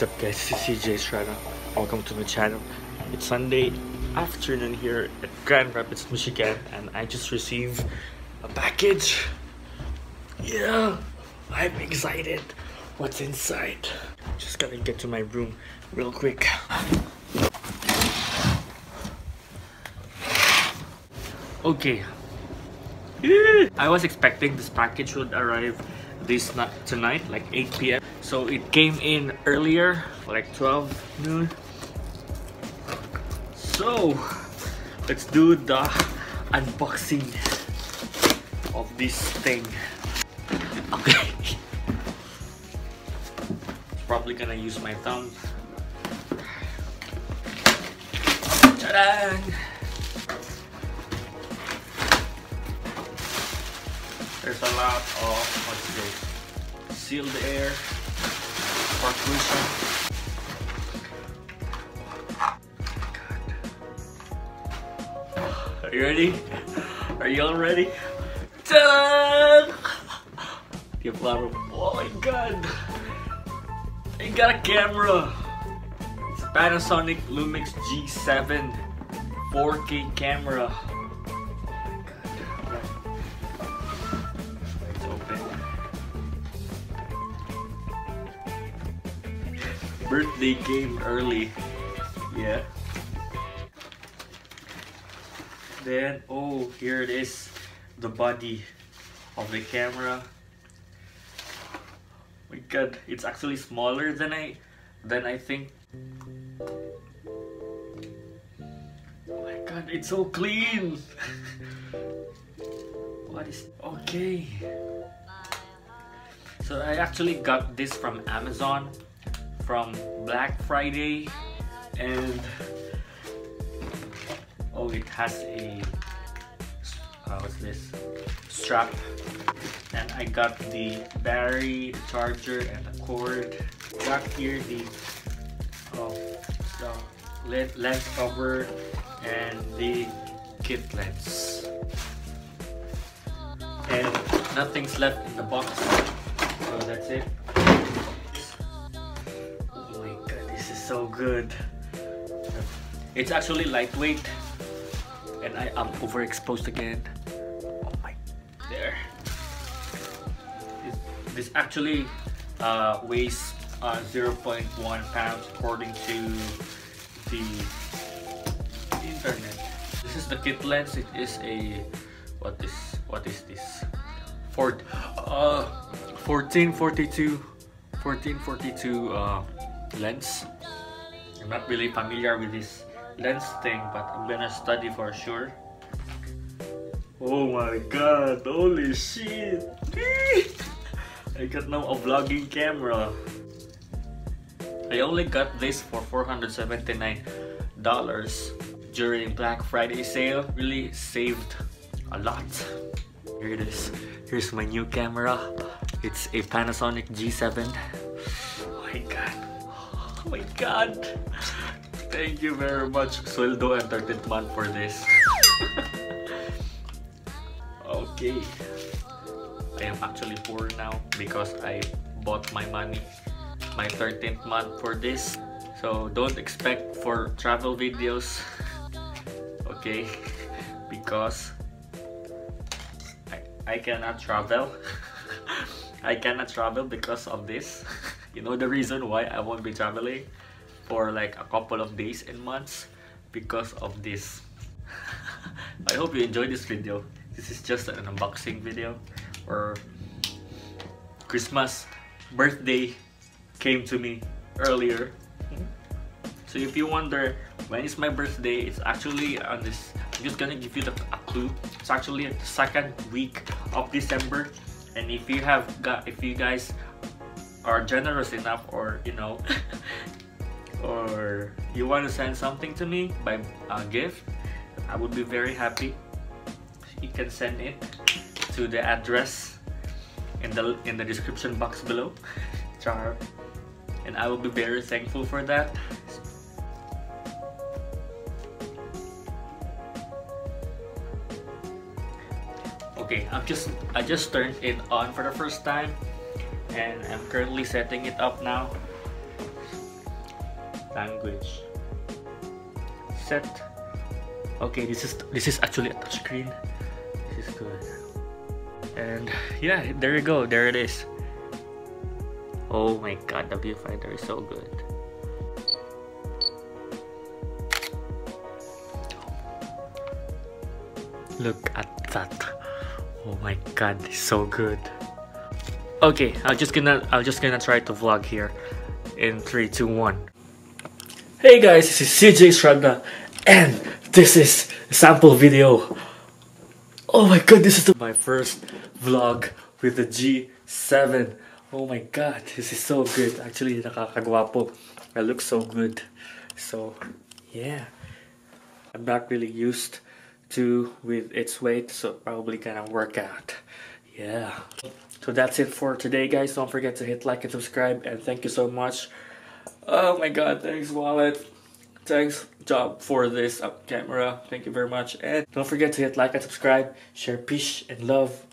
What's up guys, this is CJ Estrada. Welcome to my channel. It's Sunday afternoon here at Grand Rapids, Michigan and I just received a package. Yeah, I'm excited. What's inside? Just gotta get to my room real quick. Okay. I was expecting this package would arrive this night tonight, like 8 p.m. So it came in earlier, like 12 noon. So let's do the unboxing of this thing. Okay. Probably gonna use my thumb. There's a lot of what's this? Sealed air, Are you ready? Are you all ready? Ta-da! Oh my god! I got a camera! It's a Panasonic Lumix G7 4K camera. Birthday came early. Yeah. Then, oh, here it is. The body of the camera. my god, it's actually smaller than I than I think. Oh my god, it's so clean. what is okay? So I actually got this from Amazon from Black Friday and oh it has a uh, what's this strap and I got the battery, the charger, and the cord. Got here the oh the lens cover and the kit lens. And nothing's left in the box, so that's it. So good. It's actually lightweight, and I am overexposed again. Oh my, there this actually uh, weighs uh, 0.1 pounds according to the internet. This is the kit lens. It is a what is what is this? Fort uh 1442 1442 uh, lens. I'm not really familiar with this lens thing, but I'm gonna study for sure. Oh my god, holy shit! I got now a vlogging camera. I only got this for $479 during Black Friday sale. Really saved a lot. Here it is. Here's my new camera. It's a Panasonic G7. Oh my god. Oh my god. Thank you very much, sweldo Entertainment for this. okay. I am actually poor now because I bought my money my 13th month for this so don't expect for travel videos okay because I, I cannot travel I cannot travel because of this you know the reason why I won't be traveling for like a couple of days and months because of this I hope you enjoyed this video this is just an unboxing video or Christmas birthday came to me earlier. So if you wonder when is my birthday, it's actually on this. I'm just gonna give you the, a clue. It's actually the second week of December, and if you have got, if you guys are generous enough, or you know, or you want to send something to me by a gift, I would be very happy. You can send it to the address in the in the description box below. Char. And I will be very thankful for that. Okay I'm just I just turned it on for the first time and I'm currently setting it up now language. Set. Okay, this is this is actually a touchscreen. This is good. And yeah, there you go. There it is. Oh my god, the viewfinder is so good. Look at that. Oh my god, it's so good. Okay, I'm just gonna I'm just gonna try to vlog here in 3, 2, 1. Hey guys, this is CJ Estrada and this is a sample video. Oh my god, this is my first vlog with the G7. Oh my god, this is so good. Actually, nakakagwapo. I look so good. So, yeah. I'm not really used to with its weight, so probably gonna work out. Yeah. So that's it for today, guys. Don't forget to hit like and subscribe, and thank you so much. Oh my god, thanks, Wallet. Thanks, job, for this up camera. Thank you very much. And don't forget to hit like and subscribe, share peace and love